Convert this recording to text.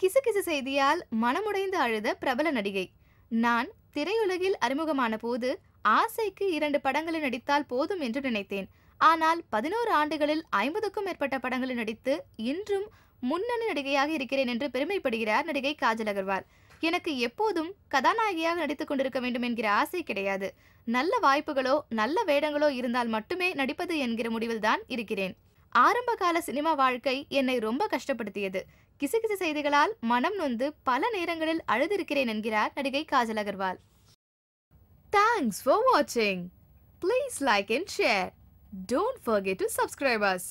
கிசுகிசு செய்தியால் மனமுடைந்து அழுத பிரபல நடிகை. நான் திரையுலகில் அறிமுகமான போது ஆசைக்கு இரண்டு படங்களில் நடித்தால் போதும் என்று நினைத்தேன். ஆனால் பதினோரு ஆண்டுகளில் ஐம்பதுக்கும் மேற்பட்ட படங்களில் நடித்து இன்றும் முன்னணி நடிகையாக இருக்கிறேன் என்று பெருமைப்படுகிறார் நடிகை காஜல் அகர்வால். எனக்கு எப்போதும் கதாநாயகியாக நடித்துக் கொண்டிருக்க வேண்டும் என்கிற ஆசை கிடையாது. நல்ல வாய்ப்புகளோ நல்ல வேடங்களோ இருந்தால் மட்டுமே நடிப்பது என்கிற முடிவில்தான் இருக்கிறேன். ஆரம்ப கால சினிமா வாழ்க்கை என்னை ரொம்ப கஷ்டப்படுத்தியது. கிசுகிசு செய்திகளால் மனம் நொந்து பல நேரங்களில் அழுதிருக்கிறேன் என்கிறார் நடிகை காஜல் அகர்வால். தேங்க்ஸ் ஃபார் வாட்சிங் please like and share don't forget to subscribers